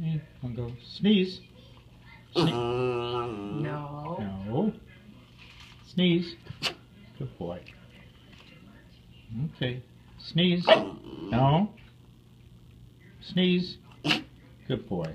Yeah, I'll go sneeze. Sne- uh-huh. No. no. Sneeze. Good boy. Okay. Sneeze. No. Sneeze. Good boy.